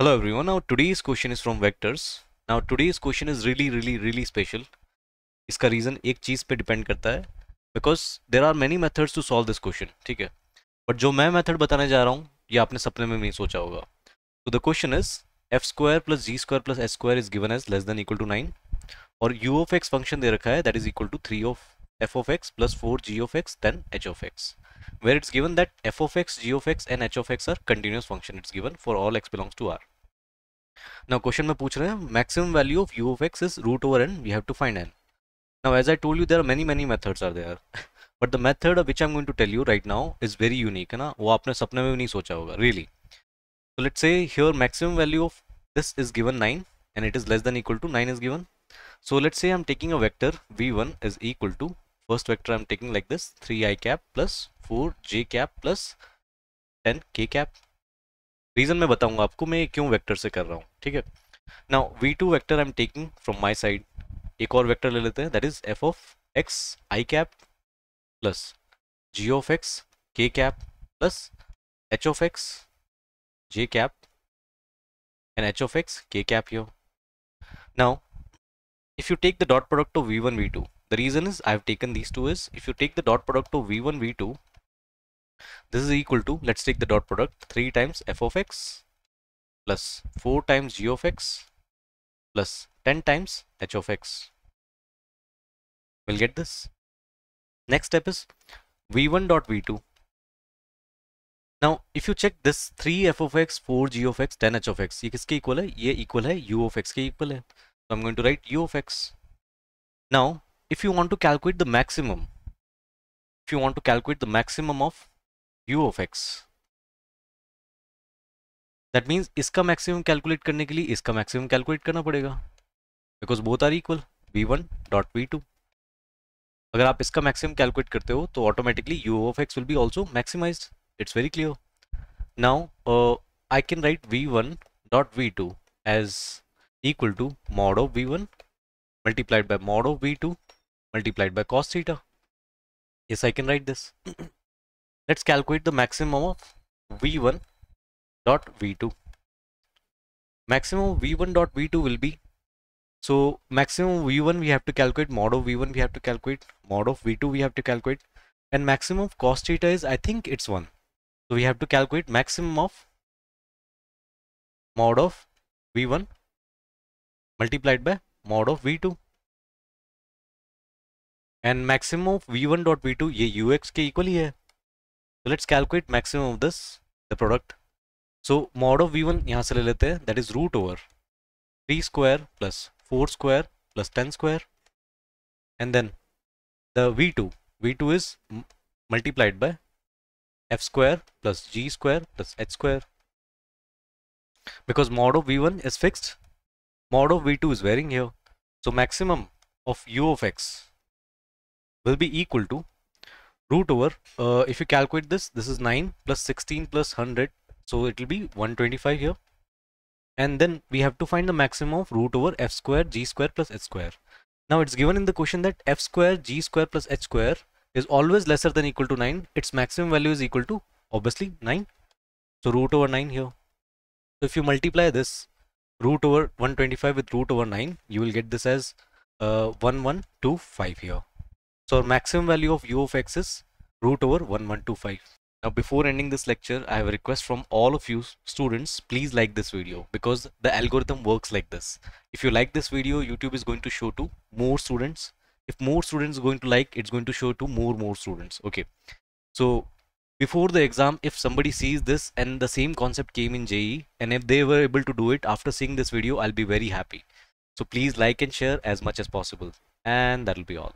Hello, everyone. Now, today's question is from vectors. Now, today's question is really really really special. इसका reason एक चीज़ पे depend करता है because there are many methods to solve this question ठीक है but जो मैं मेथड बताने जा रहा हूँ ये आपने सपने में नहीं सोचा होगा तो the question is f square plus g square plus s square is given as less than equal to nine और यू ऑफ़ एक्स फ़ंक्शन दे रखा है that is equal to three of f of x plus four g of x then h of x where it's given that f of x, g of x and h of x are continuous function. It's given for all x belongs to R. Now question में पूछ रहे हैं maximum value of u of x is root over n. We have to find n. Now as I told you there are many many methods are there. But the method which I'm going to tell you right now is very unique है ना वो आपने सपने में भी नहीं सोचा होगा really. So let's say here maximum value of this is given 9 and it is less than equal to 9 is given. So let's say I'm taking a vector v1 is equal to first vector I'm taking like this 3i cap plus 4j cap plus 10k cap reason मैं बताऊँगा आपको मैं क्यों vector से कर रहा हूँ ठीक है now v2 vector I am taking from my side एक और वेक्टर ले लेते हैं that is f of x i cap plus g of x k cap plus h of x j cap and h of x k cap here now if you take the dot product of v1 v2 the reason is I've taken these two is if you take the dot product of v1 v2 this is equal to let's take the dot product 3 times f of x plus 4 times g of x plus 10 times h of x we'll get this next step is v1 dot v2 now if you check this 3 f of x 4 g of x 10 h of x ये किसके equal है ये equal है u of x के equal है so I'm going to write u of x now if you want to calculate the maximum if you want to calculate the maximum of u of x that means इसका maximum calculate करने के लिए इसका maximum calculate करना पड़ेगा because both are equal v1 dot v2 अगर आप इसका maximum calculate करते हो तो automatically u of x will be also maximized it's very clear now uh, I can write v1 dot v2 as equal to mod of v1 multiplied by mod of v2 multiplied by cos theta. Yes, I can write this. Let's calculate the maximum of v1 dot v2. Maximum v1 dot v2 will be so maximum v1 we have to calculate mod of v1 we have to calculate mod of v2 we have to calculate and maximum of cos theta is I think it's 1. So we have to calculate maximum of mod of v1 multiplied by mod of v2 and maximum of v one dot v two ये you x के equal ही है तो let's calculate maximum of this the product so mod of v one यहाँ से ले लेते हैं that is root over three square plus four square plus 10 square and then the v2 v2 is multiplied by f square plus g square plus h square because mod of v1 is fixed mod of v2 is varying here so maximum of u of x will be equal to root over uh, if you calculate this this is 9 plus 16 plus 100 so it will be 125 here. And then we have to find the maximum of root over f square g square plus h square. Now it's given in the question that f square g square plus h square is always lesser than equal to 9 its maximum value is equal to obviously 9 so root over 9 here. So if you multiply this root over 125 with root over 9 you will get this as uh, 1125 here so our maximum value of u of x is root over 1125. Now before ending this lecture, I have a request from all of you students, please like this video because the algorithm works like this. If you like this video, YouTube is going to show to more students. If more students are going to like, it's going to show to more more students. Okay. So before the exam, if somebody sees this and the same concept came in JEE and if they were able to do it after seeing this video, I'll be very happy. So please like and share as much as possible. And that'll be all.